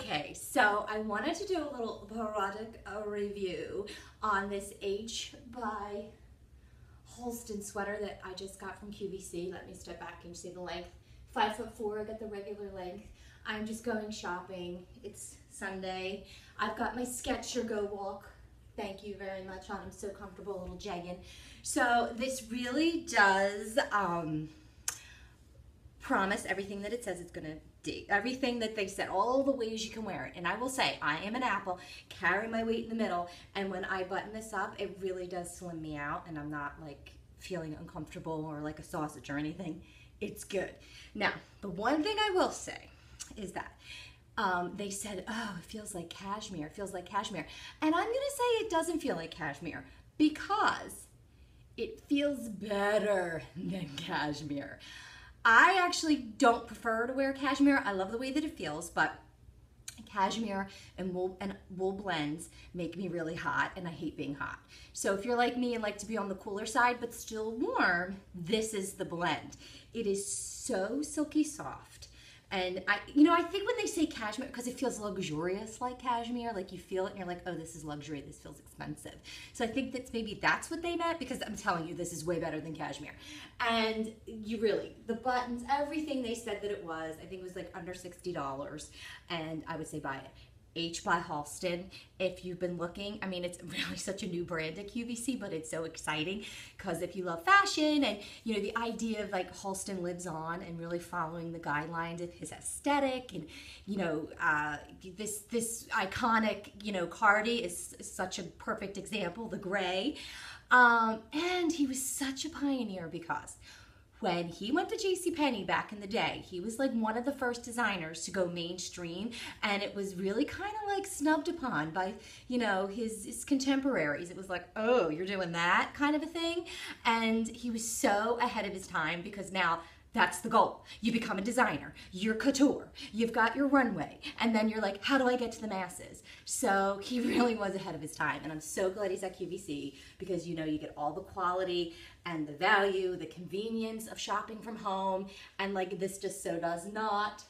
Okay, so I wanted to do a little parodic uh, review on this H by Halston sweater that I just got from QVC. Let me step back and see the length. Five foot four, I got the regular length. I'm just going shopping. It's Sunday. I've got my Skechers Go Walk. Thank you very much on. I'm so comfortable, little jegging. So this really does um, promise everything that it says it's gonna do. Everything that they said, all the ways you can wear it. And I will say, I am an apple, carry my weight in the middle, and when I button this up, it really does slim me out, and I'm not like feeling uncomfortable or like a sausage or anything. It's good. Now, the one thing I will say is that um, they said, oh, it feels like cashmere, it feels like cashmere. And I'm gonna say it doesn't feel like cashmere because it feels better than cashmere. I actually don't prefer to wear cashmere. I love the way that it feels, but cashmere and wool and wool blends make me really hot and I hate being hot. So if you're like me and like to be on the cooler side but still warm, this is the blend. It is so silky soft and I, you know, I think when they say cashmere, because it feels luxurious like cashmere, like you feel it and you're like, oh, this is luxury, this feels expensive. So I think that's maybe that's what they meant because I'm telling you, this is way better than cashmere. And you really, the buttons, everything they said that it was, I think it was like under $60. And I would say buy it. H by Halston. If you've been looking, I mean, it's really such a new brand at QVC, but it's so exciting because if you love fashion and, you know, the idea of like Halston lives on and really following the guidelines of his aesthetic and, you know, uh, this, this iconic, you know, Cardi is, such a perfect example, the gray. Um, and he was such a pioneer because when he went to JCPenney back in the day, he was like one of the first designers to go mainstream and it was really kind of like snubbed upon by, you know, his, his contemporaries. It was like, oh, you're doing that kind of a thing. And he was so ahead of his time because now that's the goal. You become a designer. You're couture. You've got your runway. And then you're like, how do I get to the masses? So he really was ahead of his time. And I'm so glad he's at QVC because you know you get all the quality and the value, the convenience of shopping from home. And like this just so does not